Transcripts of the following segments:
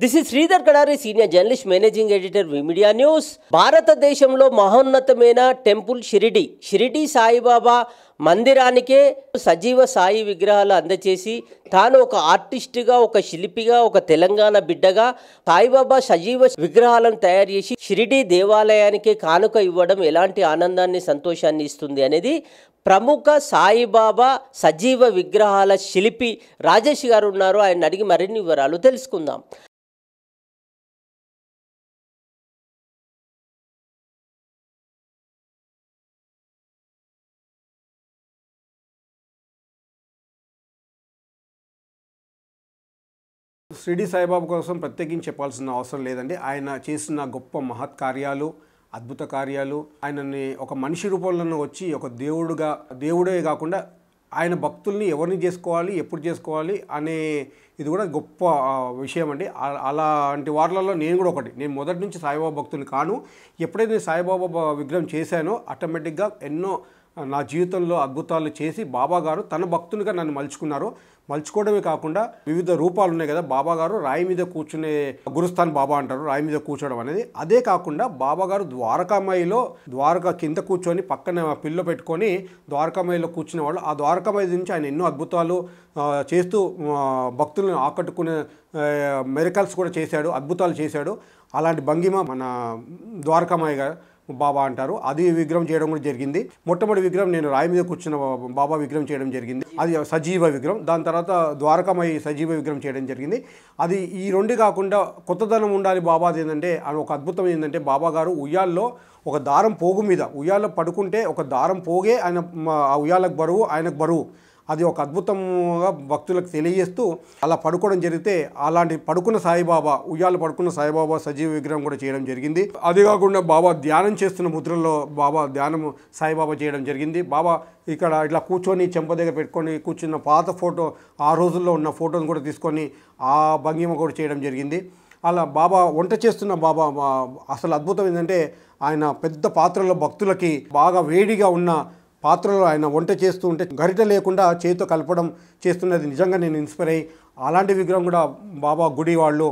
This is Sridhar Kadari senior journalist managing editor media news భారతదేశంలో మహోన్నతమైన temple Shirdi Shirdi Saibaba మందిరానికే సజీవ సాయి విగ్రహాలు అందచేసి తాను ఒక ఆర్టిస్ట్గా ఒక శిల్పిగా ఒక తెలంగాణ బిడ్డగా సాయిబాబా సజీవ విగ్రహాలను తయారు చేసి షిరిడి దేవాలయానికి కానుక ఇవ్వడం ఎలాంటి ఆనందాన్ని సంతోషాన్ని ఇస్తుంది అనేది ప్రముఖ సాయిబాబా సజీవ విగ్రహాల శిల్పి రాజేష్ గారు ఉన్నారు. ఆయన అడిగి మరిన్ని వివరాలు తెలుసుకుందాం. షిరిడి సాయిబాబా కోసం ప్రత్యేకించి చెప్పాల్సిన అవసరం లేదండి. ఆయన చేసిన గొప్ప మహత్ కార్యాలు అద్భుత కార్యాలు ఆయనని ఒక మనిషి రూపంలో వచ్చి ఒక దేవుడుగా దేవుడే కాకుండా ఆయన భక్తుల్ని ఎవరిని చేసుకోవాలి ఎప్పుడు చేసుకోవాలి అనే ఇది కూడా గొప్ప విషయం అండి. అలాంటి వార్లలో నేను కూడా ఒకటి. నేను మొదటి నుంచి సాయిబాబా భక్తుని కాను. ఎప్పుడైతే నేను సాయిబాబా విగ్రహం చేశానో ఆటోమేటిక్గా ఎన్నో నా జీవితంలో అద్భుతాలు చేసి బాబాగారు తన భక్తునిగా నన్ను మలుచుకున్నారు. మలుచుకోవడమే కాకుండా వివిధ రూపాలు ఉన్నాయి కదా బాబాగారు రాయి మీద కూర్చునే గురుస్థాన్ బాబా అంటారు రాయి మీద కూర్చోవడం అనేది. అదే కాకుండా బాబాగారు ద్వారకామాయిలో ద్వారకా కింద కూర్చొని పక్కన పిల్ల పెట్టుకొని ద్వారకామాయిలో కూర్చునే వాళ్ళు. ఆ ద్వారకామాయి నుంచి ఆయన ఎన్నో అద్భుతాలు చేస్తూ భక్తులను ఆకట్టుకునే మెరికల్స్ కూడా చేశాడు అద్భుతాలు చేశాడు. అలాంటి భంగిమ మన ద్వారకామాయి గారు బాబా అంటారు. అది విగ్రహం చేయడం కూడా జరిగింది. మొట్టమొదటి విగ్రహం నేను రాయి మీద కూర్చున్న బాబా విగ్రహం చేయడం జరిగింది. అది సజీవ విగ్రహం. దాని తర్వాత ద్వారకామయ్య సజీవ విగ్రహం చేయడం జరిగింది. అది ఈ రెండు కాకుండా కొత్తదనం ఉండాలి బాబాది ఏంటంటే అది ఒక అద్భుతం ఏంటంటే బాబా గారు ఉయ్యాల్లో ఒక దారం పోగు మీద ఉయ్యాల్లో పడుకుంటే ఒక దారం పోగే ఆయన ఆ ఉయ్యాలకు బరువు ఆయనకు బరువు. అది ఒక అద్భుతంగా భక్తులకు తెలియజేస్తూ అలా పడుకోవడం జరిగితే అలాంటి పడుకున్న సాయిబాబా ఉయ్యాలు పడుకున్న సాయిబాబా సజీవ విగ్రహం కూడా చేయడం జరిగింది. అది కాకుండా బాబా ధ్యానం చేస్తున్న ముద్రలో బాబా ధ్యానం సాయిబాబా చేయడం జరిగింది. బాబా ఇక్కడ ఇట్లా కూర్చొని చెంప దగ్గర పెట్టుకొని కూర్చున్న పాత ఫోటో ఆ రోజుల్లో ఉన్న ఫోటోను కూడా తీసుకొని ఆ భంగిమ కూడా చేయడం జరిగింది. అలా బాబా వంట చేస్తున్న బాబా అసలు అద్భుతం ఏంటంటే ఆయన పెద్ద పాత్రలో భక్తులకి బాగా వేడిగా ఉన్న పాత్రలో ఆయన వంట చేస్తూ ఉంటే గరిట లేకుండా చేతితో కలపడం చేస్తున్నది నిజంగా నేను ఇన్స్పైర్ అయ్యి అలాంటి విగ్రహం కూడా బాబా గుడి వాళ్ళు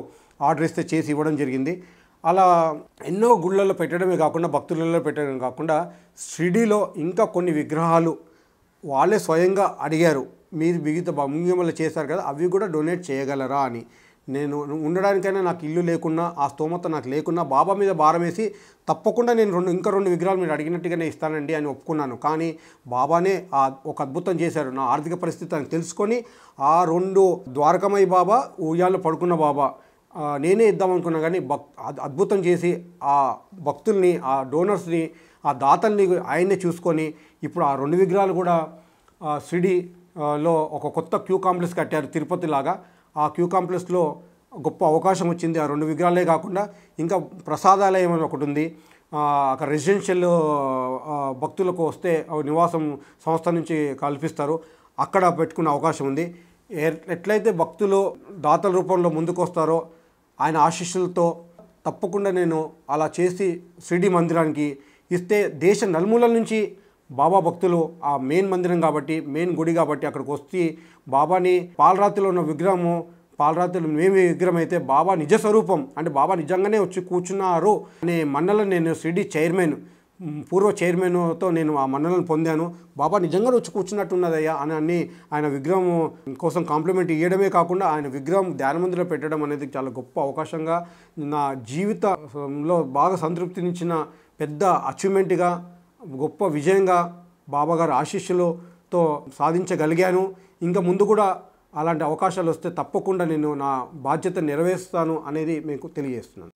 ఆర్డర్ ఇస్తే చేసి ఇవ్వడం జరిగింది. అలా ఎన్నో గుళ్ళల్లో పెట్టడమే కాకుండా భక్తులలో పెట్టడమే కాకుండా షిరిడీలో ఇంకా కొన్ని విగ్రహాలు వాళ్ళే స్వయంగా అడిగారు. మీరు మిగతా భంగిమలు చేశారు కదా అవి కూడా డొనేట్ చేయగలరా అని. నేను ఉండడానికైనా నాకు ఇల్లు లేకున్నా ఆ స్తోమత నాకు లేకున్నా బాబా మీద భారం వేసి తప్పకుండా నేను రెండు ఇంకా రెండు విగ్రహాలు మీరు అడిగినట్టుగానే ఇస్తానండి అని ఒప్పుకున్నాను. కానీ బాబానే ఆ ఒక అద్భుతం చేశారు. నా ఆర్థిక పరిస్థితి అని తెలుసుకొని ఆ రెండు ద్వారకమై బాబా ఉయ్యాలు పడుకున్న బాబా నేనే ఇద్దామనుకున్నా కానీ భక్ అద్భుతం చేసి ఆ భక్తుల్ని ఆ డోనర్స్ని ఆ దాతల్ని ఆయన్నే చూసుకొని ఇప్పుడు ఆ రెండు విగ్రహాలు కూడా ఆ, లో ఒక కొత్త క్యూ కాంప్లెక్స్ కట్టారు తిరుపతిలాగా. ఆ క్యూ కాంప్లెక్స్లో గొప్ప అవకాశం వచ్చింది. ఆ రెండు విగ్రహాలే కాకుండా ఇంకా ప్రసాదాలయం అని ఒకటి ఉంది. అక్కడ రెసిడెన్షియల్ భక్తులకు వస్తే ఆ నివాసం సంస్థ నుంచి కల్పిస్తారు. అక్కడ పెట్టుకునే అవకాశం ఉంది. ఎట్లయితే భక్తులు దాతల రూపంలో ముందుకు వస్తారో ఆయన ఆశీస్సులతో తప్పకుండా నేను అలా చేసి షిరిడి మందిరానికి ఇస్తే దేశ నలుమూలల నుంచి బాబా భక్తులు ఆ మెయిన్ మందిరం కాబట్టి మెయిన్ గుడి కాబట్టి అక్కడికి వచ్చి బాబాని పాలరాతిలో ఉన్న విగ్రహము పాలరాత్రులు మేము విగ్రహం అయితే బాబా నిజ స్వరూపం. అంటే బాబా నిజంగానే వచ్చి కూర్చున్నారు అనే మండలం నేను సిడి చైర్మన్ పూర్వ చైర్మన్తో నేను ఆ మన్నలను పొందాను. బాబా నిజంగా వచ్చి కూర్చున్నట్టున్నదయ్యా అని అన్ని ఆయన విగ్రహం కోసం కాంప్లిమెంట్ ఇవ్వడమే కాకుండా ఆయన విగ్రహం ధ్యానమందిలో పెట్టడం అనేది చాలా గొప్ప అవకాశంగా నా జీవితంలో బాగా సంతృప్తినిచ్చిన పెద్ద అచీవ్మెంట్గా గొప్ప విజయంగా బాబాగారు ఆశీస్సులతో సాధించగలిగాను. ఇంకా ముందు కూడా అలాంటి అవకాశాలు వస్తే తప్పకుండా నేను నా బాధ్యత నెరవేరుస్తాను అనేది మీకు తెలియజేస్తున్నాను.